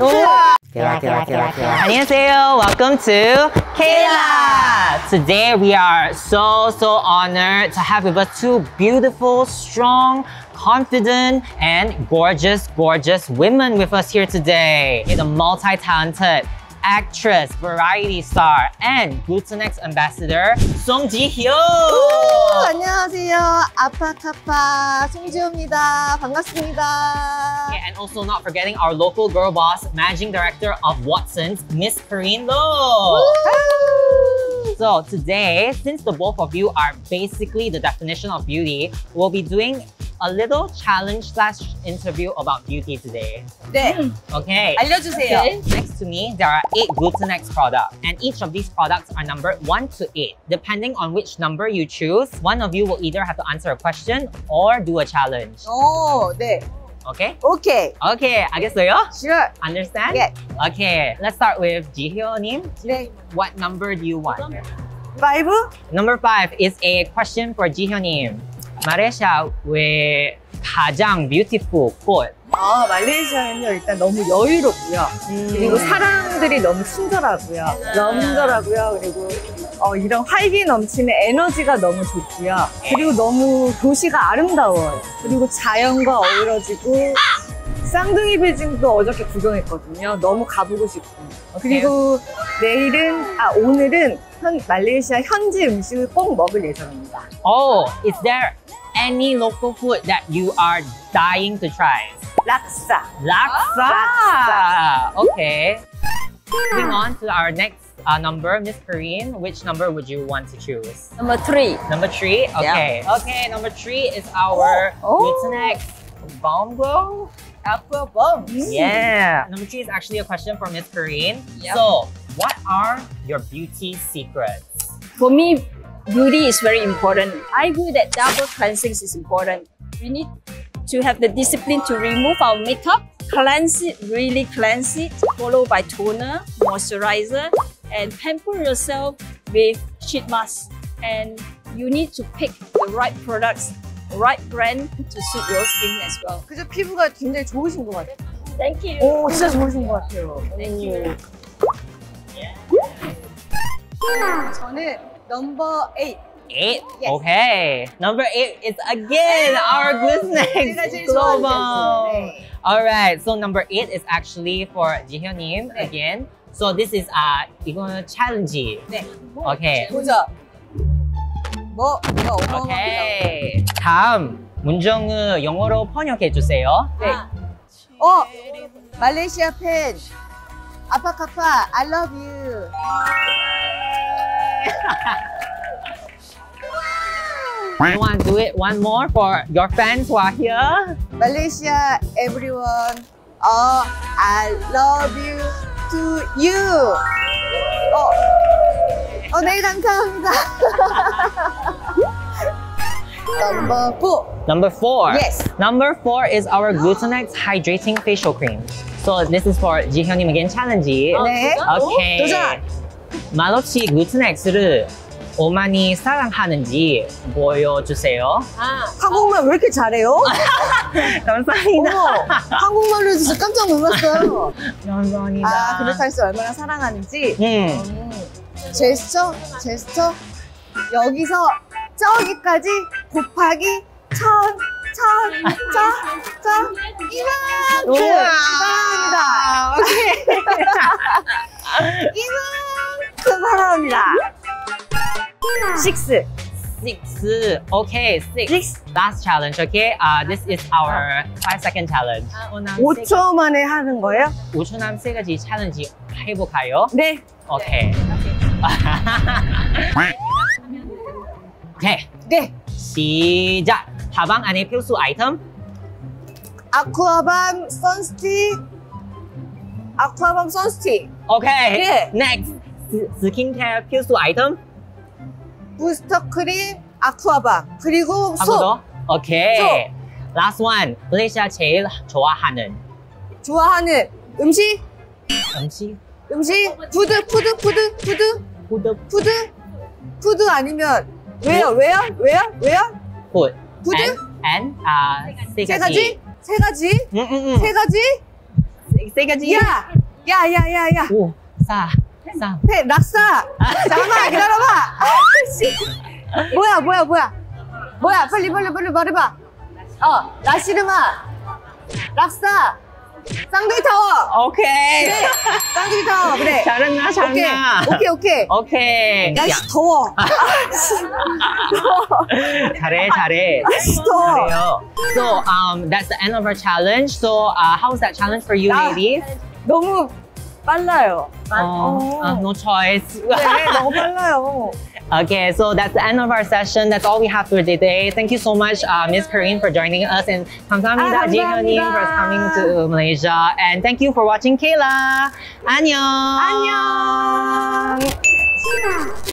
Kayla, Kayla, Kayla, Kayla. 안녕하세요. Welcome to Kayla. Today we are so so honored to have with us two beautiful, strong, confident, and gorgeous, gorgeous women with us here today. The multi-talented actress, variety star, and Glutenex ambassador, Song Ji-hyo. 안녕하세요. 아파카파 송지호입니다. 반갑습니다. Okay, and also not forgetting our local girl boss, managing director of Watson's, Miss Karine Lo. So today, since the both of you are basically the definition of beauty, we'll be doing a little challenge slash interview about beauty today. 네, Okay. 알려주세요. Next to me, there are eight Glutenex products, and each of these products are numbered 1 to 8. Depending on which number you choose, one of you will either have to answer a question or do a challenge. 오, 네. Okay? 오케이. Okay, 알겠어요? Sure. Understand? Yeah. Okay, let's start with Jihyo-님. 네. What number do you want? 파이브? Number 5 is a question for Jihyo-님. 말레이시아 왜 가장 beautiful 꽃? 아, 말레이시아는요, 일단 너무 여유롭고요. 그리고 사람들이 너무 친절하고요. 친절하고요. 그리고 어, 이런 활기 넘치는 에너지가 너무 좋고요. 그리고 너무 도시가 아름다워요. 그리고 자연과 어우러지고 쌍둥이 빌딩도 어저께 구경했거든요. 너무 가보고 싶고. 그리고 내일은, 아, 오늘은 현, 말레이시아 현지 음식을 꼭 먹을 예정입니다. Oh, is there any local food that you are dying to try? 락사. Laksa! Laksa. Okay. Moving on to our next uh, number, Miss Karine. Which number would you want to choose? Number three. Number three? Okay. Okay, number three is our Oh. Glutenex Bomb Glow. 아쿠아범. Yeah. Number three is actually a question for Miss Karine. Yeah. So, what are your beauty secrets? For me, beauty is very important. I feel that double cleansing is important. We need to have the discipline to remove our makeup, cleanse it, really cleanse it, followed by toner, moisturizer, and pamper yourself with sheet mask. And you need to pick the right products, the right brand to suit your skin as well. 그죠? 피부가 굉장히 좋으신 것 같아요. Thank you. 오, 진짜 좋으신 것 같아요. Thank you. 저는 넘버 8. Eight. Yes. Okay. Number eight is again our 제일 Global. 네. All right. So number eight is actually for Jihyunim 네. again. So this is uh 이거는 challenge. 네. Okay. 보자. 뭐, 이거 어마어마합니다. Okay. 다음 문정우 영어로 번역해 주세요. 네. 어, 말레이시아 팬. 아파카파, I love you. You want to do it one more for your fans who are here? 말레이시아 everyone. 어, I love you to you. 어, 어, 네, 감사합니다. 넘버 4. Number four. Yes. Number four is our Glutenex Hydrating Facial Cream. So this is for 지현님 again challenge. 네. 오케이. 도전! 말없이 글루테넥스를 오만이 사랑하는지 보여주세요. 한국말 왜 이렇게 잘해요? 감사합니다. 어머, 한국말로 해서 깜짝 놀랐어요. 감사합니다. 아, 그렇다해서 얼마나 사랑하는지. 음. 음, 제스처, 제스처. 여기서 저기까지 곱하기 천, 천, 천, 천, 이만큼 사랑합니다. 오케이. 이만큼 사랑합니다. 식스. Six. Okay, six. Last challenge, okay? Uh, this is our five second challenge. 5초 만에 하는 거예요? 5초 남 세 가지 챌린지 해볼까요? 네. 오케이. 오케이. 네. 시작. 가방 안에 필수 아이템. 아쿠아밤 선스틱. 아쿠아밤 선스틱. 오케이. 네. Next. 스, 스킨케어 필수 아이템. 부스터 크림, 아쿠아밤. 그리고. 더. 오케이. Last one. 말레이시아 제일 좋아하는 좋아하는 음식, 음식. 음식, food, food, food, food, food food, food 아니면 왜요, 왜요, 왜요, 왜요? Food. Food? And, 아, 세세 가지. 가지? 세 가지? 음, 음, 음. 세 가지? Say again. 야! 야, 야, 야, 야. 오, 싸, 싸. 네, laksa! 잠깐만, 기다려봐! 아이씨. 뭐야, 뭐야, 뭐야. 뭐야, 빨리, 빨리, 빨리 말해봐. 어, 라시르마. 낙사. 쌍둥이 타워. 오케이. 그래. 쌍둥이 타워, 그래. 잘했나, 잘했나. 오케이, 오케이. 오케이. 야, 씨, 더워. 잘해, 잘해. 더워. 잘해요. So, um, that's the end of our challenge. So, uh, how's that challenge for you, 나- ladies? 너무 빨라요. Oh, uh, no choice. 네, 너무 빨라요. Okay, so that's the end of our session. That's all we have for today. Thank you so much, uh, Miss Karine, for joining us, and 감사합니다, 아, Ji Hyunin, for 감사합니다. coming to Malaysia. And thank you for watching Kayla. 안녕. 안녕.